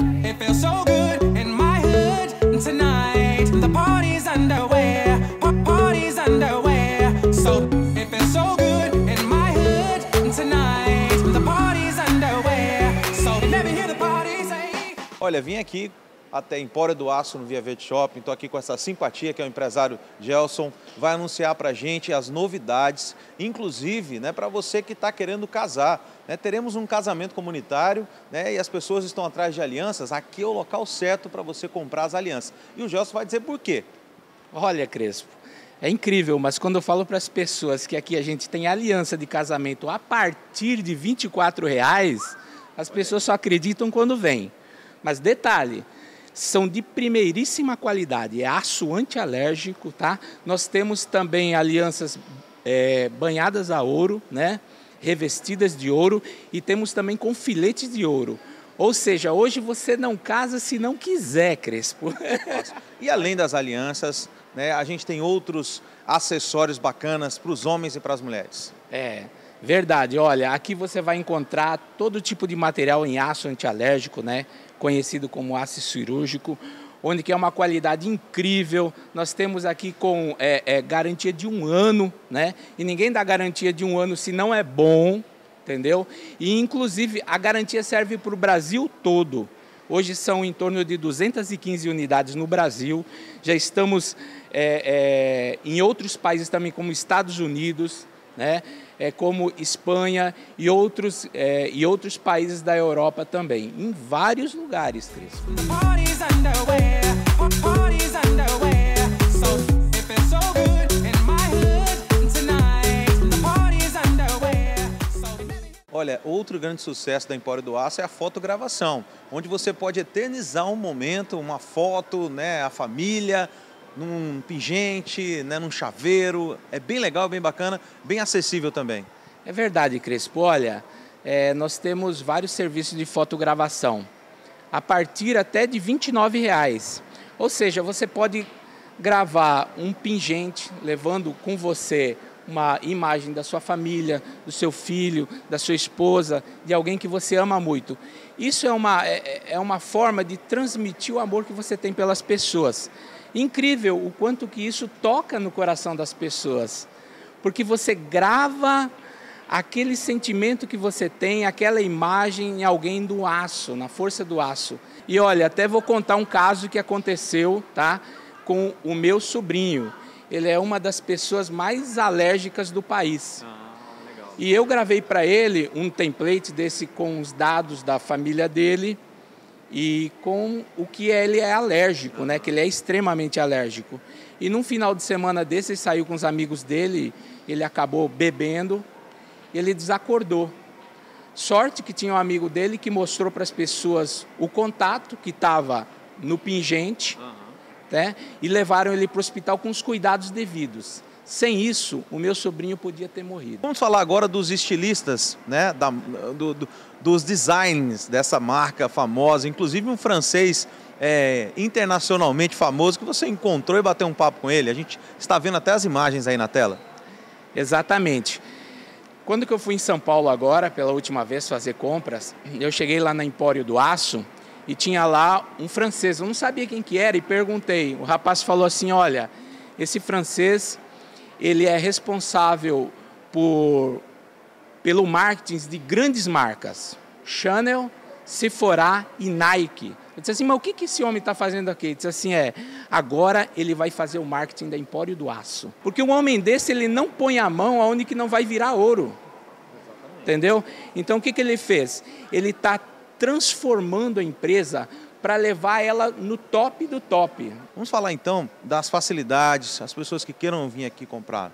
It feels so good in my hood tonight. The party's underway, pa- party's underway. So it feels so good in my hood tonight. The party's underway. So never hear the party say. Olha, vim aqui até Empório do Aço no Via Verde Shopping, estou aqui com essa simpatia que é o empresário Gelson, vai anunciar para a gente as novidades, inclusive né, para você que está querendo casar. Né, teremos um casamento comunitário né, e as pessoas estão atrás de alianças, aqui é o local certo para você comprar as alianças. E o Gelson vai dizer por quê. Olha, Crespo, é incrível, mas quando eu falo para as pessoas que aqui a gente tem aliança de casamento a partir de 24 reais, as pessoas só acreditam quando vêm. Mas detalhe, são de primeiríssima qualidade, é aço antialérgico, tá? Nós temos também alianças é, banhadas a ouro, né? Revestidas de ouro e temos também com filetes de ouro. Ou seja, hoje você não casa se não quiser, Crespo. E além das alianças, né, a gente tem outros acessórios bacanas para os homens e para as mulheres. É, verdade. Olha, aqui você vai encontrar todo tipo de material em aço antialérgico, né? Conhecido como aço cirúrgico, onde que é uma qualidade incrível. Nós temos aqui com é, é, garantia de um ano, né? E ninguém dá garantia de um ano se não é bom, entendeu? E inclusive a garantia serve para o Brasil todo. Hoje são em torno de 215 unidades no Brasil. Já estamos é, é, em outros países também, como Estados Unidos, né? é, como Espanha e outros, é, e outros países da Europa também, em vários lugares, Cris. Olha, outro grande sucesso da Empório do Aço é a fotogravação, onde você pode eternizar um momento, uma foto, né, a família, num pingente, né, num chaveiro. É bem legal, bem bacana, bem acessível também. É verdade, Crespo. Olha, é, nós temos vários serviços de fotogravação, a partir até de 29 reais. Ou seja, você pode gravar um pingente levando com você uma imagem da sua família, do seu filho, da sua esposa, de alguém que você ama muito. Isso é uma, é, é uma forma de transmitir o amor que você tem pelas pessoas. Incrível o quanto que isso toca no coração das pessoas, porque você grava aquele sentimento que você tem, aquela imagem em alguém do aço, na força do aço. E olha, até vou contar um caso que aconteceu, tá? Com o meu sobrinho. Ele é uma das pessoas mais alérgicas do país. E eu gravei para ele um template desse com os dados da família dele e com o que ele é alérgico, né? Que ele é extremamente alérgico. E num final de semana desse, ele saiu com os amigos dele, ele acabou bebendo, ele desacordou. Sorte que tinha um amigo dele que mostrou para as pessoas o contato que estava no pingente, né? E levaram ele para o hospital com os cuidados devidos. Sem isso, o meu sobrinho podia ter morrido. Vamos falar agora dos estilistas, né, da, do- do- dos designs dessa marca famosa, inclusive um francês é, internacionalmente famoso que você encontrou e bateu um papo com ele. A gente está vendo até as imagens aí na tela. Exatamente. Quando que eu fui em São Paulo agora, pela última vez, fazer compras, eu cheguei lá na Empório do Aço e tinha lá um francês. Eu não sabia quem que era e perguntei. O rapaz falou assim, olha, esse francês, ele é responsável por, pelo marketing de grandes marcas. Chanel, Sephora e Nike. Eu disse assim, mas o que, que esse homem está fazendo aqui? Ele disse assim, é, agora ele vai fazer o marketing da Empório do Aço. Porque um homem desse, ele não põe a mão aonde que não vai virar ouro. Entendeu? Então, o que, que ele fez? Ele está transformando a empresa para levar ela no top do top. Vamos falar então das facilidades, as pessoas que queiram vir aqui comprar.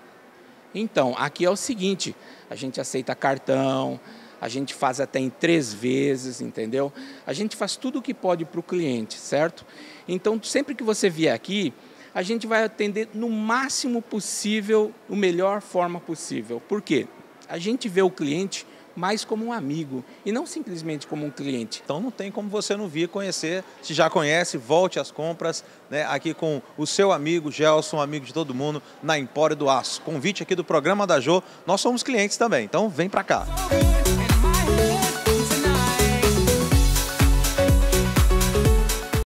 Então, aqui é o seguinte: a gente aceita cartão, a gente faz até em três vezes, entendeu? A gente faz tudo o que pode para o cliente, certo? Então, sempre que você vier aqui, a gente vai atender no máximo possível, o melhor forma possível. Por quê? A gente vê o cliente mais como um amigo e não simplesmente como um cliente. Então não tem como você não vir conhecer. Se já conhece, volte às compras, né, aqui com o seu amigo Gelson, amigo de todo mundo, na Empório do Aço. Convite aqui do programa da Jô. Nós somos clientes também, então vem para cá.